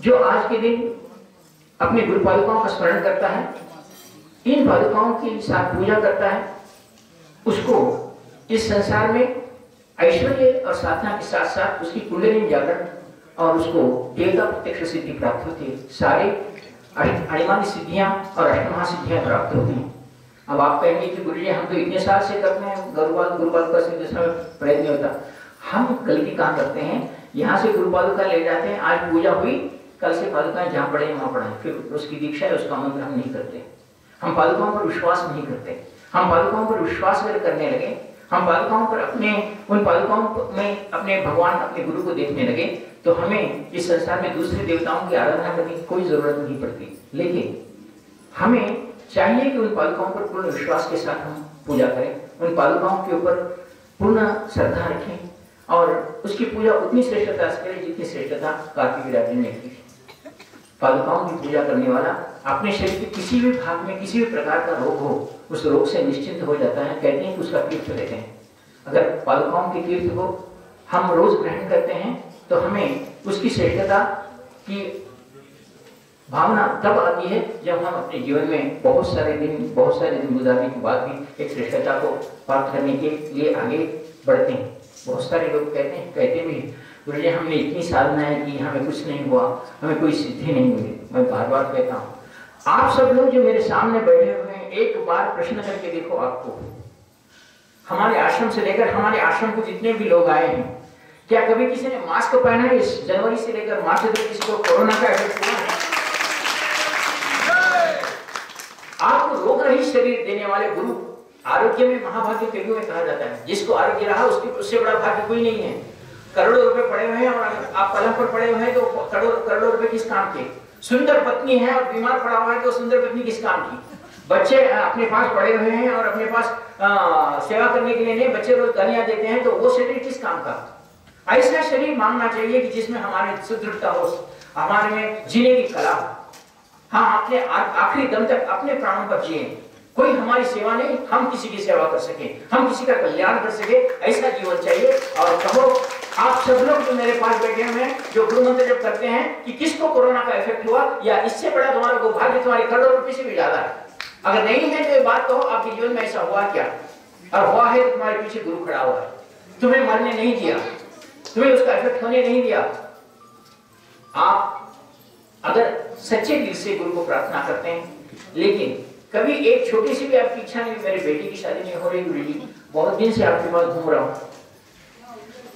जो आज के दिन अपने गुरु पादुकाओं का स्मरण करता है, इन पादुकाओं की साथ पूजा करता है, उसको इस संसार में ऐश्वर्य और साधना के साथ साथ उसकी कुंडली जागरण और उसको देवता प्रत्यक्ष सिद्धि प्राप्त होती है। सारे अणिमानी सिद्धियाँ और अष्टमा सिद्धियाँ प्राप्त होती हैं। अब आप कहेंगे कि गुरु जी हम तो इतने साल से करते हैं, गुरुपाल गुरुपाल का सिद्ध प्रयत्न होता। हम गलती कहाँ करते हैं, यहाँ से गुरुपाल का ले जाते हैं, आज पूजा हुई कल से पादुकाएँ जहाँ पढ़े वहाँ पढ़े फिर उसकी दीक्षा है, उसका मंत्र हम नहीं करते। हम पादुकाओं पर विश्वास नहीं करते। हम पादुकाओं पर विश्वास अगर करने लगे, हम पादुकाओं पर अपने, उन पादुकाओं में अपने भगवान, अपने गुरु को देखने लगे तो हमें इस संसार में दूसरे देवताओं की आराधना करने की कोई ज़रूरत नहीं पड़ती। लेकिन हमें चाहिए कि उन पादुकाओं पर पूर्ण विश्वास के साथ हम पूजा करें, उन पादुकाओं के ऊपर पूर्ण श्रद्धा रखें और उसकी पूजा उतनी श्रेष्ठता से करें जितनी श्रेष्ठता कार्तिक राज ने की पादुकाओं की पूजा करने वाला अपने शरीर के किसी भी भाग में, किसी भी प्रकार का रोग हो, उस रोग से निश्चिंत हो जाता है। कहते हैं कि उसका तीर्थ लेते हैं। अगर पादुकाओं के तीर्थ को हम रोज ग्रहण करते हैं तो हमें उसकी श्रेष्ठता की भावना तब आती है जब हम अपने जीवन में बहुत सारे दिन, बहुत सारे दिन गुजारने के बाद भी एक श्रेष्ठता को प्राप्त करने के लिए आगे बढ़ते हैं। बहुत सारे लोग कहते हैं, कहते भी गुरु जी हमने इतनी साधनाएँ की, हमें कुछ नहीं हुआ, हमें कोई सिद्धि नहीं हुई। मैं बार बार कहता हूँ, आप सब लोग जो मेरे सामने बैठे हुए हैं, एक बार प्रश्न करके देखो आपको। हमारे आश्रम से लेकर, हमारे आश्रम को जितने भी लोग आए हैं, क्या कभी किसी ने मास्क पहना है इस जनवरी से लेकर मार्च तक किसी को कोरोना का इफ़ेक्ट हुआ है? आपको रोग रही शरीर देने वाले गुरु आरोग्य में महाभाग्य तेलुगु में कहा जाता है। जिसको आरोग्य रहा, उसके उससे बड़ा भाग्य कोई नहीं है। करोड़ों रुपए पड़े हुए हैं और आप पलंग पर पड़े हुए हैं तो करोड़ करोड़ों रुपए किस काम के? सुंदर पत्नी है और बीमार पड़ा हुआ है तो सुंदर पत्नी किस काम की? बच्चे अपने पास पड़े हुए हैं और अपने पास आ, सेवा करने के लिए नहीं बच्चे रोज गालियाँ देते हैं तो वो शरीर किस काम का? ऐसा शरीर मांगना चाहिए कि जिसमें हमारे सुदृढ़ता हो हमारे में जीने की कला हो। अपने आखिरी दम तक अपने प्राणों पर जिए। कोई हमारी सेवा नहीं, हम किसी की सेवा कर सके, हम किसी का कल्याण कर सके, ऐसा जीवन चाहिए। और कहो, आप सब लोग जो मेरे पास बैठे हुए हैं, जो गुरु मंत्र जब करते हैं कि किसको कोरोना का इफ़ेक्ट हुआ, या इससे बड़ा तुम्हारा भाग्य तुम्हारे करोड़ों रुपए से भी ज़्यादा है। अगर नहीं है तो ये बात कहो, आपके जीवन में ऐसा हुआ क्या? और हुआ है, तुम्हारे पीछे गुरु खड़ा हुआ है। तुम्हें मरने नहीं दिया। तुम्हें उसका इफ़ेक्ट होने नहीं दिया। आप अगर सच्चे दिल से गुरु को प्रार्थना करते हैं, लेकिन कभी एक छोटी सी भी आपकी इच्छा नहीं, मेरे बेटे की शादी नहीं हो रही गुरु बहुत दिन से आपके पास घूम रहा हूँ।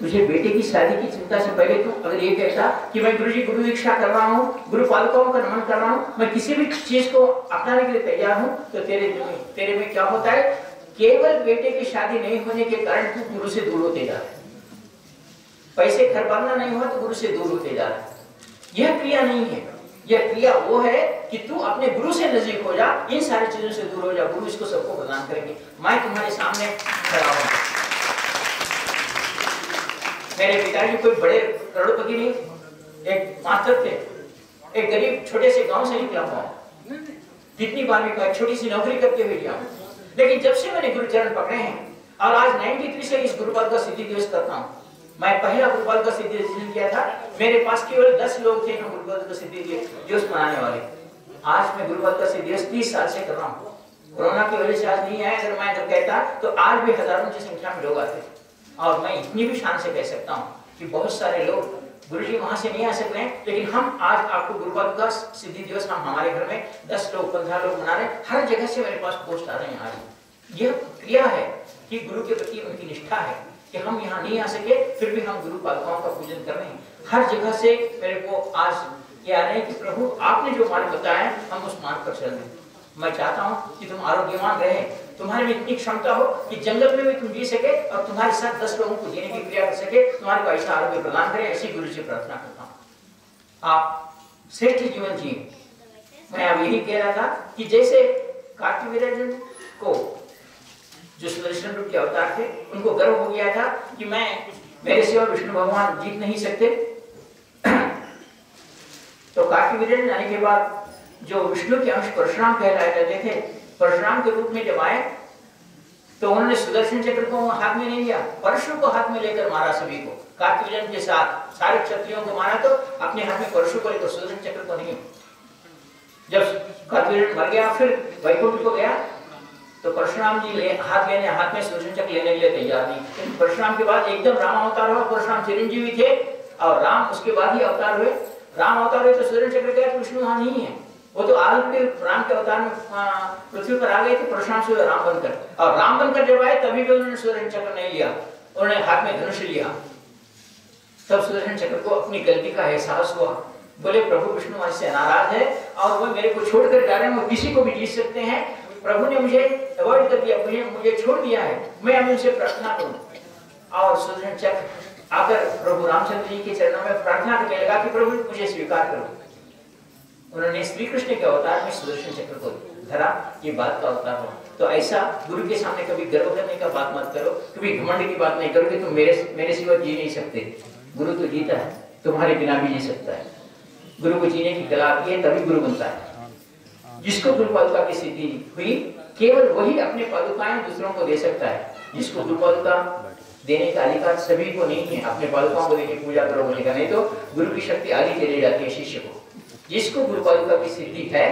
मुझे बेटे की शादी की चिंता से पहले तो अगर ये कहता कि मैं गुरु जी गुरु दीक्षा कर रहा हूँ, गुरु पालकों का नमन कर रहा हूँ, मैं किसी भी चीज़ को अपनाने के लिए तैयार हूँ तो तेरे तेरे में क्या होता है? केवल बेटे की शादी नहीं होने के कारण तू गुरु से दूर होते जा रहा पैसे घर बनना नहीं हुआ तो गुरु से दूर होते जा रहा यह क्रिया नहीं है। यह क्रिया वो है कि तू अपने गुरु से नज़दीक हो जा, इन सारी चीज़ों से दूर हो जा, गुरु इसको सबको प्रदान करेंगे। मैं तुम्हारे सामने खड़ा हूँ। मेरे पिताजी कोई बड़े करोड़पति नहीं, एक मास्टर थे, एक गरीब छोटे से गाँव से निकला हुआ कितनी बार में छोटी सी नौकरी करके हुए गया। लेकिन जब से मैंने गुरु चरण पकड़े हैं, और आज 93 से इस गुरुपद का सिद्धि दिवस करता हूँ, मैं पहला गुरुपाल का सिद्धि डिसीज़न किया था। मेरे पास केवल दस लोग थे गुरुपाल का सिद्धि दिवस मनाने वाले। आज मैं का सिद्धि दिवस तीस साल से कर रहा हूँ। कोरोना की वजह से आज नहीं आया, अगर मैं अगर कहता तो आज भी हज़ारों की संख्या में लोग आते और मैं इतनी भी शान से कह सकता हूँ कि बहुत सारे लोग, गुरु जी वहाँ से नहीं आ सकते हैं, लेकिन हम आज आपको गुरुपाल का सिद्धि दिवस हम हमारे घर में दस लोग, पंद्रह लोग मना रहे हर जगह से मेरे पास पोस्ट आ रहे हैं आज। यह क्रिया है कि गुरु के प्रति उनकी निष्ठा है कि हम यहाँ नहीं आ सके, फिर भी हम गुरु पालकाओं का पूजन कर रहे हैं। हर जगह से मेरे को आज ये आ रहे हैं कि प्रभु, आपने जो मार्ग बताया, हम उस मार्ग पर चल रहे मैं चाहता हूँ कि तुम आरोग्यवान रहे, तुम्हारे में इतनी क्षमता हो कि जंगल में भी तुम जी सके और तुम्हारे साथ दस लोगों को जीने की क्रिया कर सके। तुम्हारे को ऐसा आरोग्य प्रदान करे, ऐसी गुरु से प्रार्थना करता हूँ। आप श्रेष्ठ जीवन जिए। मैं अब यही कह रहा था कि जैसे कार्तिक को जो सुदर्शन रूप के अवतार थे, उनको गर्व हो गया था कि मैं मेरे सिवा विष्णु भगवान जीत नहीं सकते। तो कार्तिक जाने के बाद जो विष्णु के अंश परशुराम कहलाए जाते थे, परशुराम के रूप में जब आए तो उन्होंने सुदर्शन चक्र को हाथ में नहीं लिया, परशु को हाथ में लेकर मारा सभी को। कार्तिक के साथ, सारे क्षत्रियों को मारा तो अपने हाथ में परशु को लेकर सुदर्शन चक्र को नहीं। जब कार्तिक मर गया, फिर वैकुंठ को गया तो परशुराम जी ले हाथ लेने, हाथ में सुदर्शन चक्र लेने के लिए तैयार नहीं। परशुराम के बाद एकदम राम अवतार हुआ परशुराम चिरंजीवी थे, और राम उसके बाद ही अवतार हुए। राम अवतार हुए तो सुदर्शन चक्र गया तो विष्णु वहाँ नहीं है। वो तो ऑलरेडी राम के अवतार में पृथ्वी पर आ गए थे परशुराम से राम बनकर। और राम बनकर जब आए, तभी भी उन्होंने सुदर्शन चक्र नहीं लिया। उन्होंने हाथ में धनुष लिया। तब सुदर्शन चक्र को अपनी गलती का एहसास हुआ। बोले, प्रभु विष्णु हमारे से नाराज़ है और वो मेरे को छोड़कर जा रहे हैं। वो किसी को भी जीत सकते हैं। प्रभु ने मुझे अवॉइड कर दिया, मुझे मुझे छोड़ दिया है। मैं अब उनसे प्रार्थना करूँ। और सुदर्शन चक्र आकर प्रभु रामचंद्र जी के चरणों में प्रार्थना करने लगा कि प्रभु, मुझे स्वीकार करो। उन्होंने श्री कृष्ण के अवतार में सुदर्शन चक्र को धरा, ये बात का अवतार हुआ तो ऐसा गुरु के सामने कभी गर्व करने का बात मत करो, कभी घमंड की बात नहीं करो कि तुम मेरे मेरे सिवा जी नहीं सकते। गुरु तो जीता है, तुम्हारे बिना भी जी सकता है। गुरु को जीने की कला आती है, तभी गुरु बनता है। जिसको गुरु पादुका की सिद्धि हुई, केवल वही अपने पादुकाएँ दूसरों को दे सकता है। जिसको गुरु पादुका देने का अधिकार सभी को नहीं है। अपने पादुकाओं को देके पूजा करो बोलेगा। नहीं तो गुरु की शक्ति आगे चली जाती है शिष्य को। जिसको गुरु पादुका की सिद्धि है,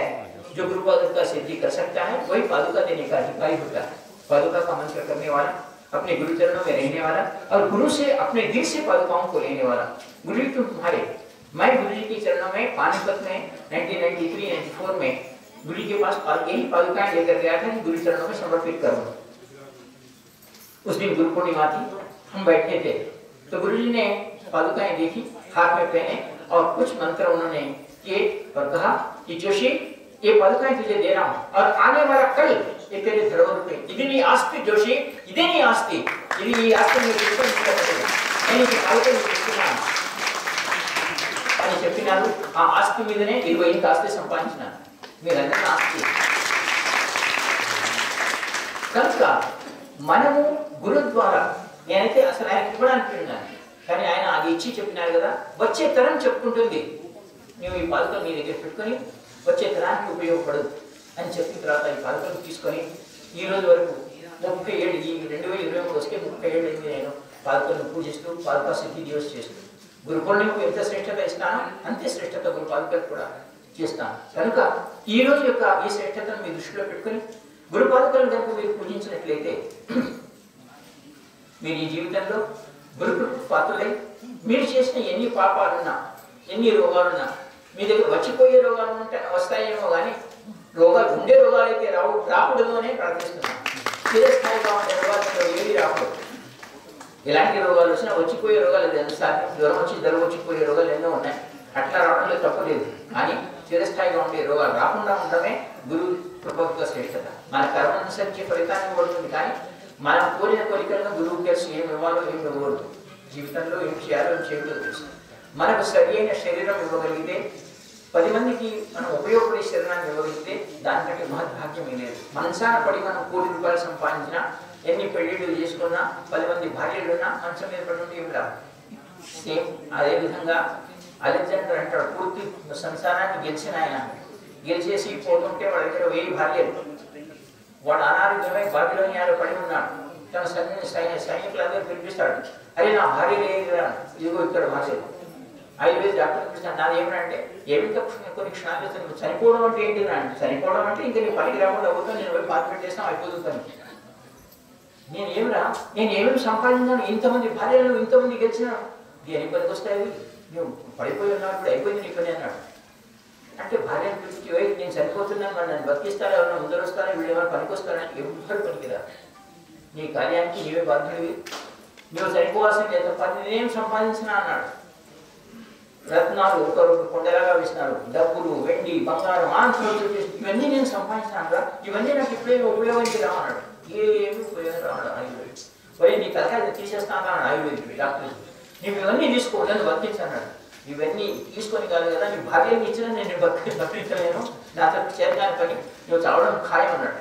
जो गुरु पादुका सिद्धि कर सकता है, वही पादुका देने का अधिकारी होता है। पादुका का मंत्र करने वाला, अपने गुरु चरणों में रहने वाला और गुरु से, अपने दिल से पादुकाओं को लेने वाला। गुरु जी तुम तुम्हारे मैं गुरु जी के चरणों में, पानीपत में 1993-94 में गुरु जी के पास यही पादुकाएँ लेकर गया था गुरु चरणों में समर्पित करूँ। उस दिन गुरु पूर्णिमा थी। हम बैठे थे तो गुरु जी ने पादुकाएं देखी हाथ में पहने और कुछ मंत्र उन्होंने किए और कहा कि जोशी ये पादुकाएं तुझे दे रहा हूं और आने वाला कल ये तेरे धरोहर पे ఇది నీ ఆస్తి జోషి ఇదే నీ ఆస్తి ఇది నీ ఆస్తి నీకు తీసుకొని నేను ఈ పాదకాలు నీకు ఇస్తున్నాను అని చెప్పినారు ఆ ఆస్తి మీదనే ఇరవై ఇంత ఆస్తి సంపాదించినాను మీరందరూ ఆస్తి కనుక మనము గురు ద్వారా నేనైతే అసలు ఆయన ఇవ్వడానికి వెళ్ళినాను కానీ ఆయన అది ఇచ్చి చెప్పినారు కదా వచ్చే తరం చెప్పుకుంటుంది. నువ్వు ఈ పాలకలు నీ దగ్గర పెట్టుకొని వచ్చే తరానికి ఉపయోగపడదు అని చెప్పిన తర్వాత ఈ పాలకలు తీసుకొని ఈ రోజు వరకు ముప్పై ఏడు ఈ రెండు వేల ఇరవై మూడు వస్తే ముప్పై ఏడు అయింది నేను పాలకలను పూజిస్తూ పాలకా సిద్ధి దివస్ చేస్తూ. గురు పూర్ణిమకు ఎంత శ్రేష్టత ఇస్తానో అంతే శ్రేష్టత గురు పాలకలు కూడా చేస్తాను. కనుక ఈ రోజు యొక్క ఈ శ్రేష్టతను మీ దృష్టిలో పెట్టుకొని గురు పాలకలను కనుక మీరు పూజించినట్లయితే మీరు ఈ జీవితంలో గురు పాత్రలై మీరు చేసిన ఎన్ని పాపాలున్నా ఎన్ని రోగాలున్నా మీ దగ్గర వచ్చిపోయే రోగాలు ఉంటే వస్తాయేమో కానీ రోగాలు ఉండే రోగాలు అయితే రావు రాకూడదు అనే ప్రార్థిస్తున్నాను చిరస్థాయిగా ఉండే రోగాలు ఏది రాకూడదు. ఎలాంటి రోగాలు వచ్చినా వచ్చిపోయే రోగాలు లేదు జ్వరం వచ్చి జ్వరం వచ్చిపోయే రోగాలు ఎన్నో ఉన్నాయి. అట్లా రావడంలో తప్పలేదు కానీ చిరస్థాయిగా ఉండే రోగాలు రాకుండా ఉండడమే గురు ప్రభుత్వ శ్రేష్టత. మన కర్మ అనుసరించి ఫలితాన్ని ఇవ్వబడుతుంది కానీ మనం కోరిన కోరికలను గురువు తెలుసు ఏమి ఇవ్వాలో ఏం ఇవ్వకూడదు. జీవితంలో ఏం చేయాలో ఏం చేయకూడదు తెలుసు? మనకు సరి అయిన శరీరం ఇవ్వగలిగితే పది మందికి మనం ఉపయోగపడే శరీరాన్ని ఇవ్వగలిగితే దానికంటే మహద్భాగ్యం లేదు. మనసాన పడి మనం కోటి రూపాయలు సంపాదించినా ఎన్ని పెళ్ళిళ్ళు చేసుకున్నా పది మంది భార్యలున్నా మంచం మీద పడి ఉంటే ఏమి రాదు. సేమ్ అదే విధంగా అలెగ్జాండర్ అంటాడు పూర్తి సంసారాన్ని గెలిచిన ఆయన. గెలిచేసి పోతుంటే వాళ్ళ దగ్గర వెయ్యి భార్యలు. వాడు అనారోగ్యమై బాబిలోనియాలో పడి ఉన్నాడు. తన సైన్య సైన్య సైనికులందరూ పిలిపిస్తాడు అరే నా భార్య లేదు ఇదిగో ఇక్కడ భార్యలు ఆయుర్వేద డాక్టర్ పిలిపిస్తాడు నాది ఏమిటంటే ఏమిటో కొన్ని క్షణాలు ఇస్తాను. చనిపోవడం అంటే ఏంటి నా చనిపోవడం అంటే ఇంకా నేను పనికి రాకుండా అవుతాను నేను పోయి పాత చేసినా అయిపోతుంది పని నేను ఏమిరా? నేను ఏమేమి సంపాదించాను? ఇంతమంది భార్యలు ఇంతమంది గెలిచినాను దేని పనికి వస్తాయి. నువ్వు పడిపోయి ఉన్నావు ఇప్పుడు అయిపోయింది నీ పని అన్నాడు. అంటే భార్య పిలిచి నేను చనిపోతున్నాను మరి నన్ను బతికిస్తారా? ఎవరైనా ముందర వస్తారా వీళ్ళు ఏమైనా పనికొస్తారా? ఎవరు పనికిరా నీ కార్యానికి నీవే బాధ్యుడివి. నువ్వు చనిపోవాల్సింది ఎంత పని నేనేం సంపాదించిన అన్నాడు. రత్నాలు ఒకరు కొండలాగా వేసినారు. డబ్బులు వెండి బంగారం ఆంధ్రులు ఇవన్నీ నేను సంపాదించినాను రా ఇవన్నీ నాకు ఇప్పుడే ఉపయోగించి రావన్నాడు ఏమి ఉపయోగం రావడం ఆయుర్వేద్. పోయి నీ తలకాయ తీసేస్తాను అన్నాడు ఆయుర్వేదికుడు డాక్టర్ నువ్వు ఇవన్నీ తీసుకో నన్ను బతికించన్నాడు ఇవన్నీ తీసుకొని కాదు కదా నీ భార్య ఇచ్చిన నేను బతికి బతికించలేను నాతో చేరడానికి పని నువ్వు చావడం ఖాయం అన్నాడు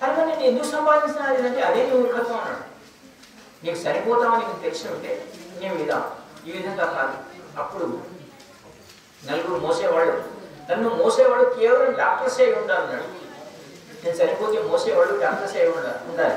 కనుక నేను ఎందుకు సంపాదించినా? అంటే అదే నీ మూర్ఖత్వం అన్నాడు. నీకు సరిపోతామని నీకు తెలిసి ఉంటే నేను ఇదా ఈ విధంగా కాదు. అప్పుడు నలుగురు మోసేవాళ్ళు నన్ను మోసేవాడు కేవలం డాక్టర్స్ అయి ఉండాలన్నాడు. నేను సరిపోతే మోసేవాడు డాక్టర్స్ అయి ఉండాలి ఉండాలి.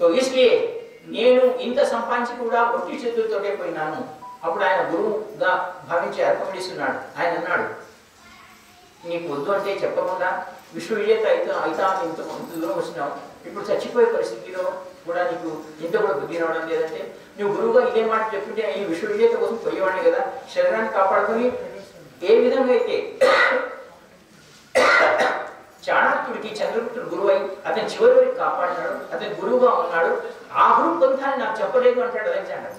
तो इसलिए నేను ఇంత సంపాదించి కూడా ఒట్టి చేతులతోటే పోయినాను అప్పుడు ఆయన గురువుగా భావించి అర్పణిస్తున్నాడు ఆయన అన్నాడు నీకు వద్దు అంటే చెప్పకుండా విశ్వ విజేత అయితే అయితా అని ఇంత ఇంత దూరం వచ్చినావు ఇప్పుడు చచ్చిపోయే పరిస్థితిలో కూడా నీకు ఇంత కూడా బుద్ధి రావడం లేదంటే నువ్వు గురువుగా ఇదే మాట చెప్తుంటే ఈ విశ్వ విజేత కోసం పోయేవాడిని కదా శరీరాన్ని కాపాడుకొని ఏ విధంగా అయితే చాణక్యుడికి చంద్రగుప్తుడు గురువు అయి అతని చివరి వరకు కాపాడినాడు అతని గురువుగా ఉన్నాడు. ఆ గురువు పంథాన్ని నాకు చెప్పలేదు అంటాడు అలెగ్జాండర్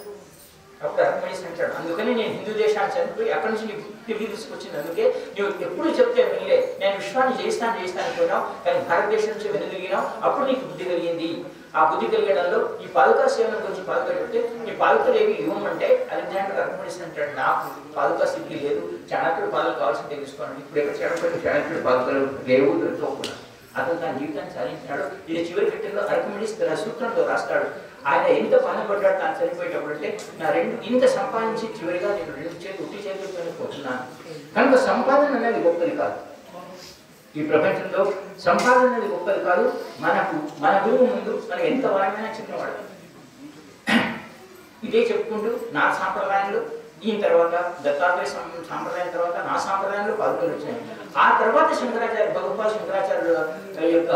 అప్పుడు అర్థమేసి అంటాడు అందుకని నేను హిందూ దేశాన్ని చనిపోయి అక్కడి నుంచి నీకు తిరిగి తీసుకొచ్చింది. అందుకే నువ్వు ఎప్పుడు చెప్తే వినలే. నేను విశ్వాన్ని చేస్తాను చేస్తాను అనుకున్నావు. కానీ భారతదేశం నుంచి వెనుదిగినావు అప్పుడు నీకు బుద్ధి కలిగింది. ఆ బుద్ధి కలిగడంలో ఈ పాదుకా సేవల గురించి పాదుక చెప్తే ఈ పాదుకలు ఏవి ఇవ్వమంటే అలెగ్జాండర్ అర్థమేసి అంటాడు నాకు పాదుకా సిద్ధి లేదు చాణకుడు పాదలు కావాల్సింది తెలుసుకోండి ఇప్పుడు ఎక్కడ చాణకుడు చాణకుడు పాదుకలు లేవు దొరకకుండా అతను తన జీవితాన్ని సాధించినాడు. ఇది చివరి ఘట్టంలో అర్కమిడిస్ తన సూత్రంలో రాస్తాడు. ఆయన ఎంత బాధపడ్డాడు తాను చనిపోయేటప్పుడు అంటే నా రెండు ఇంత సంపాదించి చివరిగా నేను రెండు చేతులు ఉట్టి చేతులతోనే పోతున్నాను. కనుక సంపాదన అనేది గొప్పది కాదు. ఈ ప్రపంచంలో సంపాదన అనేది గొప్పది కాదు మనకు మన గురువు ముందు మనం ఎంత వాడమైనా చిన్నవాడు ఇదే చెప్పుకుంటూ నా సాంప్రదాయంలో దీని తర్వాత దత్తాత్రేయ సాంప్రదాయం తర్వాత నా సాంప్రదాయంలో పాల్గొని వచ్చాయి ఆ తర్వాత శంకరాచార్య భగవత్ శంకరాచార్యుల యొక్క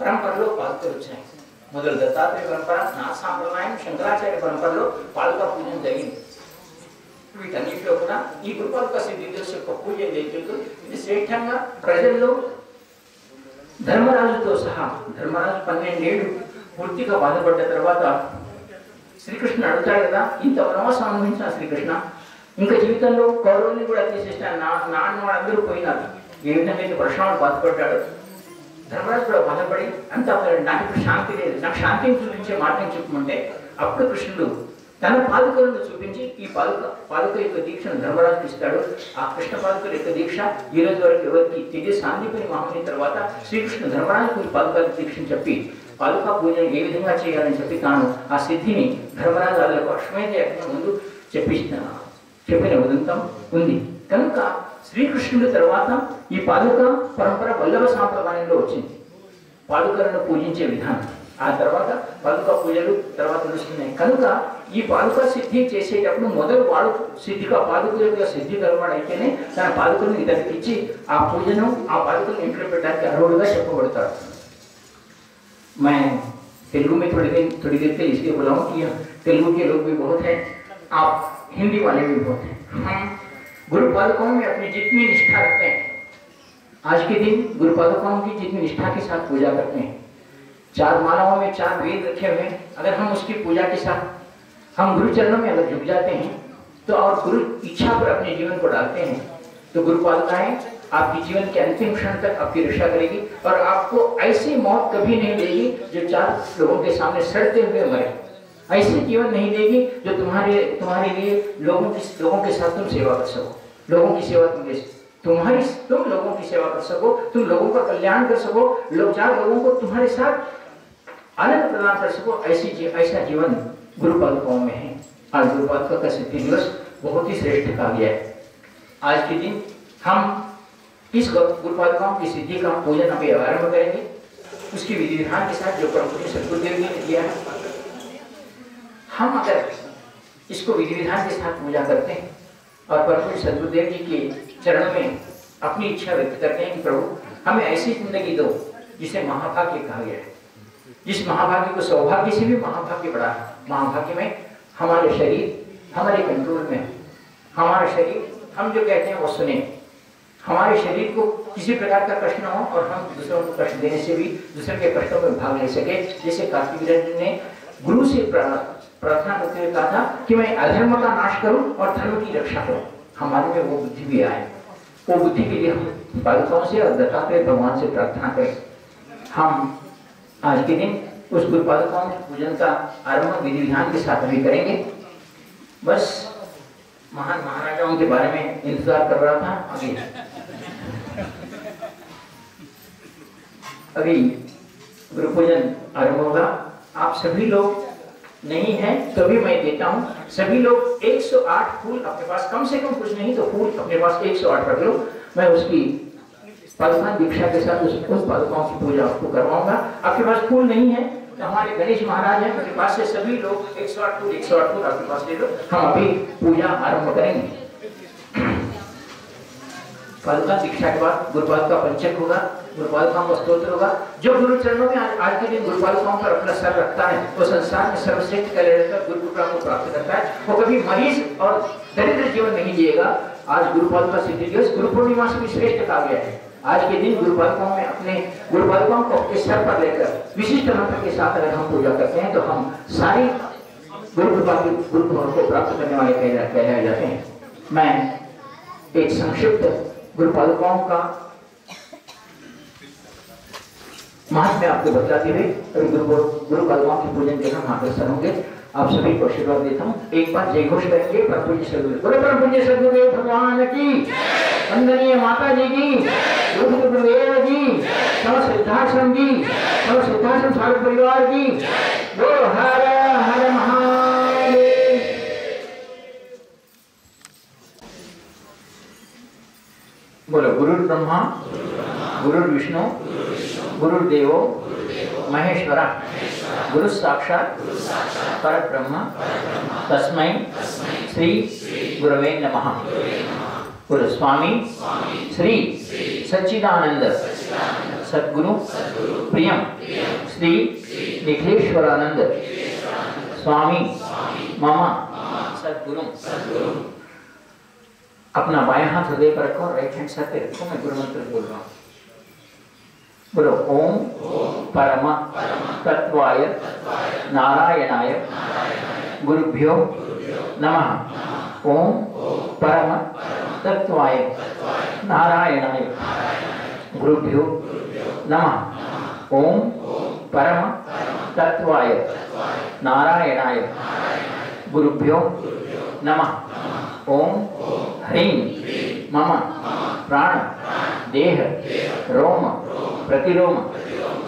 పరంపరలో పాల్గొని వచ్చాయి మొదలు దత్తాత్రేయ పరంపర నా సాంప్రదాయం శంకరాచార్య పరంపరలో పాల్గొ జరిగింది. వీటన్నిటిలో కూడా ఈ గురుపాలక సిద్ధిదేశ యొక్క పూజ ఏదైతుందో ఇది శ్రేష్టంగా ప్రజల్లో ధర్మరాజుతో సహా ధర్మరాజు పన్నెండేళ్ళు పూర్తిగా బాధపడ్డ తర్వాత శ్రీకృష్ణ అడుగుతాడు కదా ఇంత వనవాసం అనుభవించిన శ్రీకృష్ణ. ఇంకా జీవితంలో కౌరవుని కూడా తీసేసిన నా నాన్న వాళ్ళందరూ పోయినారు. ఏ విధంగా అయితే పరశురాముడు బాధపడ్డాడు. ధర్మరాజు కూడా బాధపడి అంత నాకు ఇప్పుడు శాంతి లేదు. నాకు శాంతిని చూపించే మాటని చెప్పమంటే అప్పుడు కృష్ణుడు తన పాదుకలను చూపించి ఈ పాదుక పాదుక యొక్క దీక్షను ధర్మరాజుకి ఇస్తాడు ఆ కృష్ణ పాదుకల యొక్క దీక్ష ఈ రోజు వరకు ఎవరికి తిరిగి సాందీపని మహాముని తర్వాత శ్రీకృష్ణ ధర్మరాజుకు ఈ పాదుకల దీక్షను చెప్పి పాదుకా పూజను ఏ విధంగా చేయాలని చెప్పి తాను ఆ సిద్ధిని ధర్మరాజు వాళ్ళకు అశ్వమేధ యజ్ఞం ముందు చెప్పిస్తున్న చెప్పిన ఉదంతం ఉంది. కనుక శ్రీకృష్ణుడి తర్వాత ఈ పాదుక పరంపర వల్లభ సాంప్రదాయంలో వచ్చింది. పాదుకలను పూజించే విధానం. ఆ తర్వాత పాదుక పూజలు తర్వాత వస్తున్నాయి కనుక ఈ పాదుక సిద్ధి చేసేటప్పుడు మొదలు వాడు సిద్ధిగా పాదుక యొక్క సిద్ధి గలవాడు అయితేనే తన పాదుకలను ఇతనికి ఇచ్చి ఆ పూజను ఆ పాదుకలను ఇంట్లో పెట్టడానికి అర్హుడుగా చెప్పబడతాడు मैं तेलुगु में थोड़ी देर थोड़ी देर के लिए इसलिए बोला हूँ कि तेलुगु के लोग भी बहुत हैं आप हिंदी वाले भी बहुत हैं हम गुरु पादुकाओं में अपनी जितनी निष्ठा रखते हैं आज के दिन गुरु पादुकाओं की जितनी निष्ठा के साथ पूजा करते हैं चार मानवों में चार वेद रखे हुए हैं। अगर हम उसकी पूजा के साथ, हम गुरु चरणों में अगर झुक जाते हैं तो और गुरु इच्छा पर अपने जीवन को डालते हैं तो गुरु पादुकाएँ आपके जीवन के अंतिम क्षण तक आपकी रक्षा करेगी और आपको ऐसी मौत कभी नहीं देगी जो चार लोगों के सामने सड़ते हुए मरे। ऐसे जीवन नहीं देगी जो तुम्हारे तुम्हारे लिए लोगों की, लोगों के साथ तुम सेवा कर सको, लोगों की सेवा तुम तुम्हारी, तुम लोगों की सेवा कर सको, तुम लोगों का कल्याण कर सको, लोग चार लोगों को तुम्हारे साथ आनंद प्रदान कर सको ऐसी जी, ऐसा जीवन गुरु पादुकाओं में है। आज गुरु पादुका का सिद्धि दिवस बहुत ही श्रेष्ठ कहा गया है। आज के दिन हम इस गुरु पादुकाओं की सिद्धि का पूजन अभी आरंभ करेंगे। उसकी विधि विधान के साथ जो परम सदगुरुदेव जी ने दिया है हम अगर इसको विधि विधान के साथ पूजा करते हैं और परम सदगुरुदेव जी के चरणों में अपनी इच्छा व्यक्त करते हैं कि प्रभु हमें ऐसी ज़िंदगी दो जिसे महाभाग्य कहा गया है। जिस महाभाग्य को सौभाग्य से भी महाभाग्य बड़ा है। महाभाग्य में हमारे शरीर, हमारे कंट्रोल में। हमारा शरीर, हम जो कहते हैं वो सुने। हमारे शरीर को किसी प्रकार का कष्ट न हो और हम दूसरों को कष्ट देने से भी, दूसरों के कष्टों में भाग ले सके। जैसे कार्तिक ने गुरु से प्रार्थना करते हुए कहा था कि मैं अधर्म का नाश करूँ और धर्म की रक्षा करूँ। हमारे में वो बुद्धि भी आए। वो बुद्धि के लिए हम बालिकाओं से और दत्तात्रेय भगवान से प्रार्थना करें। हम आज के दिन उस गुरु पादुकाओं के पूजन का आरंभ विधि विधान के साथ अभी करेंगे। बस महान महाराजाओं के बारे में इंतज़ार कर रहा था अभी अभी गुरु पूजन आरंभ होगा। आप सभी लोग नहीं है तो भी मैं देता हूँ। सभी लोग 108 फूल अपने पास, कम से कम कुछ नहीं तो फूल अपने पास 108 रख लो। मैं उसकी पादुकान दीक्षा के साथ उस उस पादुकाओं की पूजा आपको करवाऊँगा। आपके पास फूल नहीं है हमारे गणेश महाराज हैं उनके पास से सभी लोग 108 फूल 108 फूल आपके पास ले लो। हम अभी पूजा आरंभ करेंगे। पादुका दीक्षा के बाद गुरुपाद का पंचक होगा गुरुपादुकाओं का स्तोत्र होगा। जो गुरु चरणों में आज, आज के दिन गुरुपादुकाओं पर अपना सर रखता है वो संसार में सर्वश्रेष्ठ कले रहकर गुरु कृपा को प्राप्त करता है। वो कभी मरीज़ और दरिद्र जीवन नहीं जिएगा। आज गुरुपाद का सिद्धि दिवस गुरु पूर्णिमा से भी श्रेष्ठ काव्य है। आज के दिन गुरुपादुकाओं में अपने गुरुपादुकाओं को अपने सर पर लेकर, विशिष्ट मंत्र के साथ अगर हम पूजा करते हैं तो हम सारे गुरु कृपा के गुरु कृपा को प्राप्त करने वाले कहलाए जाते हैं। मैं एक संक्षिप्त गुरु पादुकाओं का महात्म्य आपको बताते हुए, अभी गुरु गुरु पादुकाओं के पूजन के हम अग्रसर होंगे। आप सभी को आशीर्वाद देता हूँ। एक बार जय घोष करेंगे परम पूज्य सदगुरु गुरु परम पूज्य सदगुरुदेव भगवान की वंदनीय माता जी की गुरु जी समस्त सिद्धाश्रम जी समस्त सिद्धाश्रम सारे परिवार की गो हर हर बोलो, गुरु ब्रह्मा, गुरु विष्णु गुरुदेव महेश्वरा, गुरु साक्षात पर ब्रह्म तस्मै श्री गुरवे नमः। गुरु स्वामी श्री सच्चिदानंद सद्गुरु प्रियम श्री निखिलेश्वरानंद स्वामी मम सद्गुरु। अपना बाएँ हाथ हृदय पर रखो राइट हैंड सर पे रखो मैं गुरु मंत्र बोल रहा हूँ। बोलो ओम परम तत्वाय नारायणाय। गुरुभ्यो नमः। ओम परम तत्वाय नारायणाय। गुरुभ्यो नमः। ओम परम तत्वाय नारायणाय। गुरुभ्यो नमः। ओम ह्रीं। मम प्राण, देह, रोम, प्रतिरोम,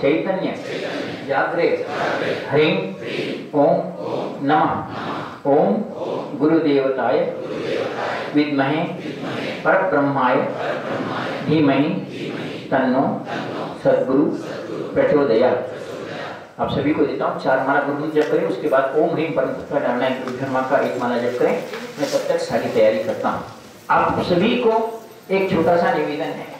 चैतन्य, जाग्रे, ह्रीं। ओम नमः। ओम गुरुदेवताय। विद्महे। परब्रह्माय धीमहि तन्नो सद्गुरु प्रचोदयात् आप सभी को देता हूँ, चार माला गुरु जब करें, उसके बाद ओम ह्रीम परम पुत्र धर्मा का एक माला जब करें, मैं तब तक सारी तैयारी करता हूँ। आप सभी को एक छोटा सा निवेदन है।